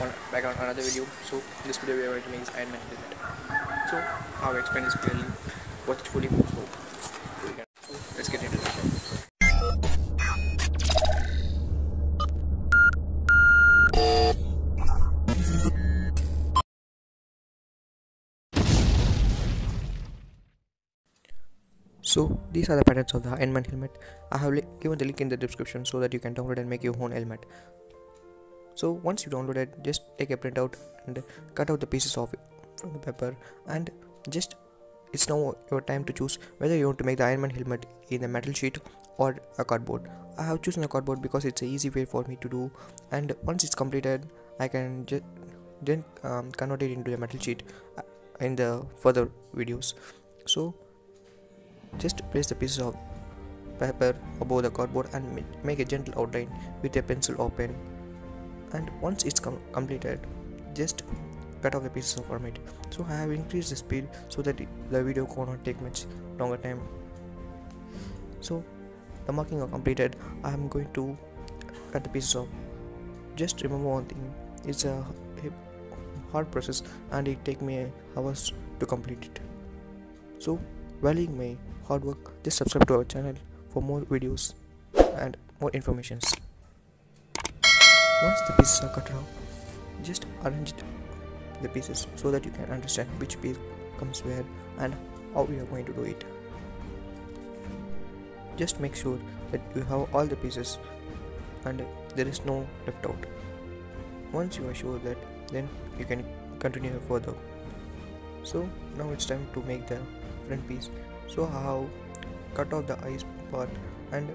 on back on another video so this video we are going to make is Iron Man helmet so how I explain this clearly watch it fully so, so let's get into it So these are the patterns of the Iron Man helmet. I have given the link in the description so that you can download and make your own helmet. So once you download it, just take a printout and cut out the pieces of it from the paper and just it's now your time to choose whether you want to make the Iron Man helmet in a metal sheet or a cardboard. I have chosen a cardboard because it's a easy way for me to do and once it's completed I can just then um, convert it into a metal sheet uh, in the further videos. So just place the pieces of paper above the cardboard and make a gentle outline with a pencil or pen. And once it's com- completed, just cut off the pieces of format. So I have increased the speed so that the video cannot take much longer time. So the marking are completed. I am going to cut the pieces off. Just remember one thing: it's a hard process and it take me hours to complete it. So valuing my hard work, just subscribe to our channel for more videos and more informations. Once the pieces are cut out, just arrange the pieces so that you can understand which piece comes where and how we are going to do it. Just make sure that you have all the pieces and there is no left out. Once you are sure that, then you can continue further. So now it's time to make the front piece so have cut off the eyes part and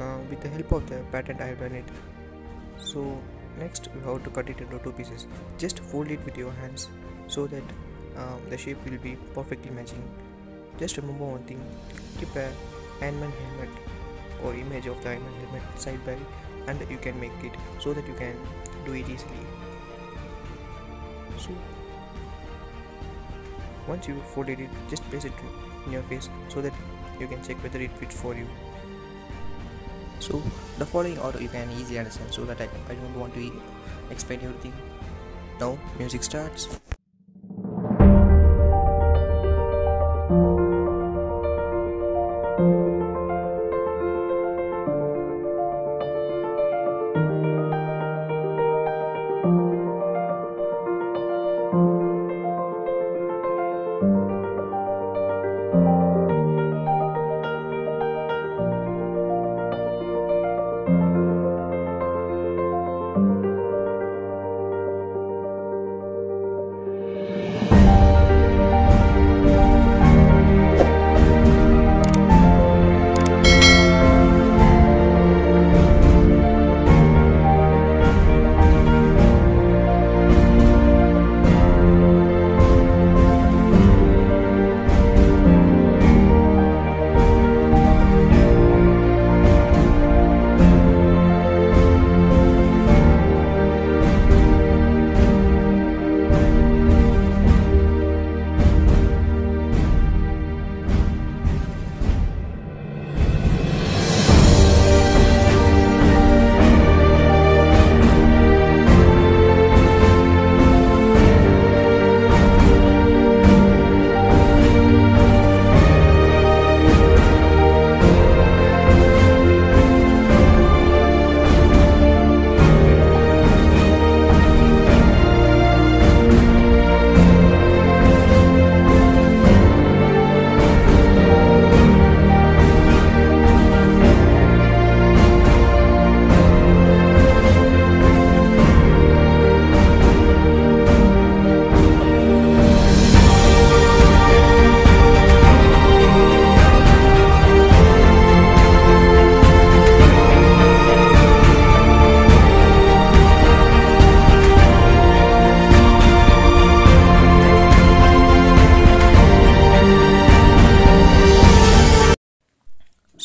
uh, with the help of the patent I have done it so next you have to cut it into two pieces. Just fold it with your hands so that um, the shape will be perfectly matching. Just remember one thing. Keep a Iron Man helmet or image of the Iron Man helmet side by and you can make it so that you can do it easily. So once you folded it just place it in your face so that you can check whether it fits for you so the following order you can easily understand so that I, I don't want to explain everything. Now music starts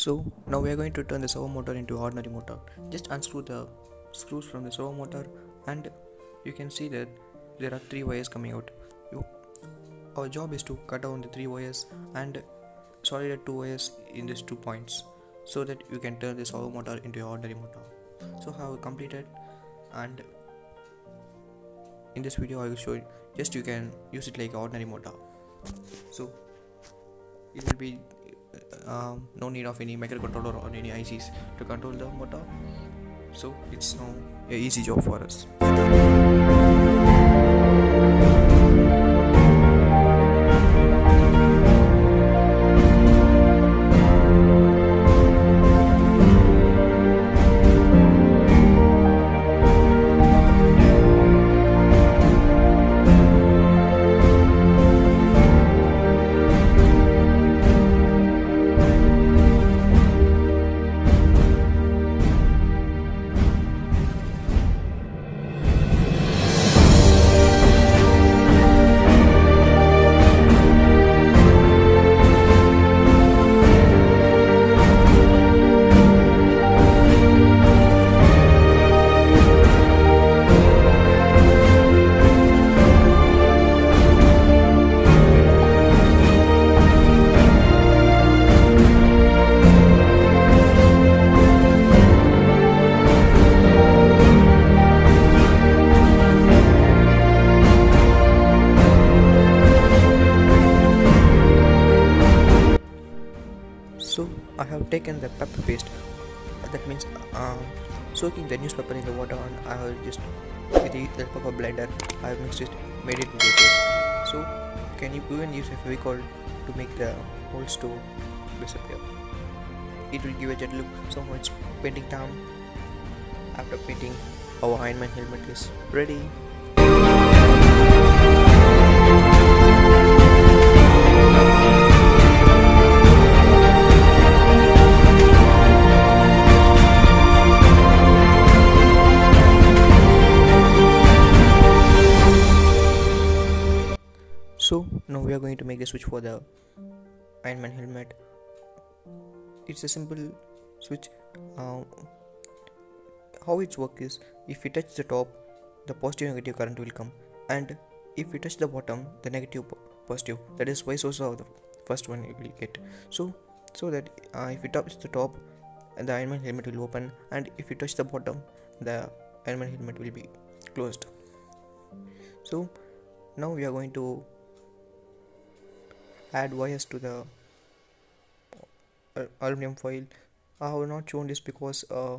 So now we are going to turn the servo motor into ordinary motor. Just unscrew the screws from the servo motor and you can see that there are three wires coming out. You, our job is to cut down the three wires and solder two wires in these two points so that you can turn the servo motor into an ordinary motor. So I have completed and in this video I will show you just you can use it like ordinary motor so it will be um, no need of any microcontroller or any ICs to control the motor. So it's now a easy job for us have taken the pepper paste. That means uh, soaking the newspaper in the water and I have just with the help of a blender I have mixed it made it into a paste. So can you even use a Fevicol to make the whole stove disappear? It will give a jet look. So much painting time. After painting our Iron Man helmet is ready now we are going to make the switch for the Iron Man helmet. It's a simple switch. Uh, how it works is if we touch the top the positive negative current will come. And if we touch the bottom the positive. That is vice versa of the first one you will get. So so that uh, if we touch the top the Iron Man helmet will open. And if you touch the bottom the Iron Man helmet will be closed. So now we are going to add wires to the uh, aluminum foil. I have not shown this because uh,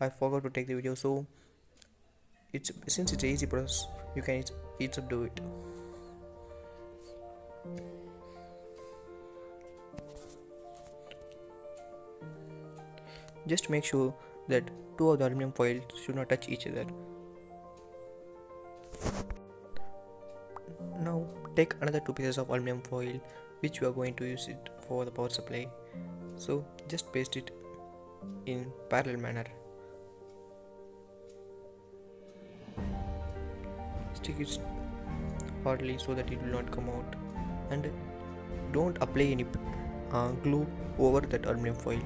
I forgot to take the video. So it's since it's an easy process you can each do it. Just make sure that two of the aluminum foils should not touch each other. Now take another two pieces of aluminum foil which we are going to use it for the power supply. So just paste it in parallel manner. Stick it hardly so that it will not come out. And don't apply any uh, glue over that aluminum foil.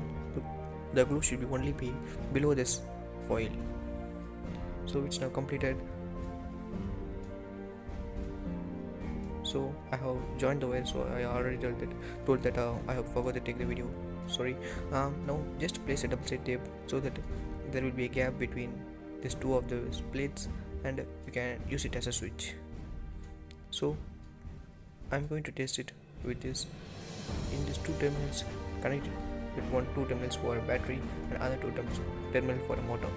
The glue should be only be below this foil. So it's now completed I have joined the wire so I already told that, told that uh, I have forgot to take the video. Sorry. Um, now just place a double side tape so that there will be a gap between these two of the plates and you can use it as a switch. So I'm going to test it with this. In these two terminals connected with one two terminals for a battery and other two terminals terminal for a motor.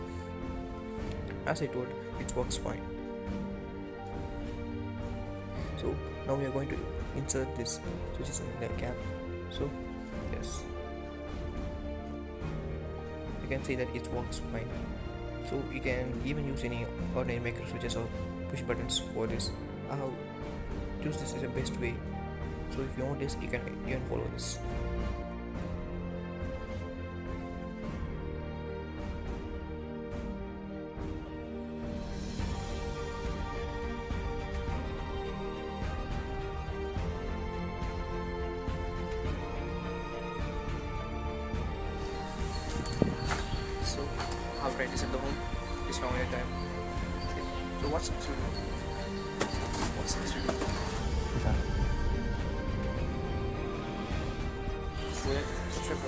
As I told it works fine so now we are going to insert this switches in the gap. So yes. You can see that it works fine. So you can even use any ordinary micro switches or push buttons for this. I have choose this as the best way. So if you want this you can even follow this Try at the home it's now your time. So what's next do what's next to do Where strip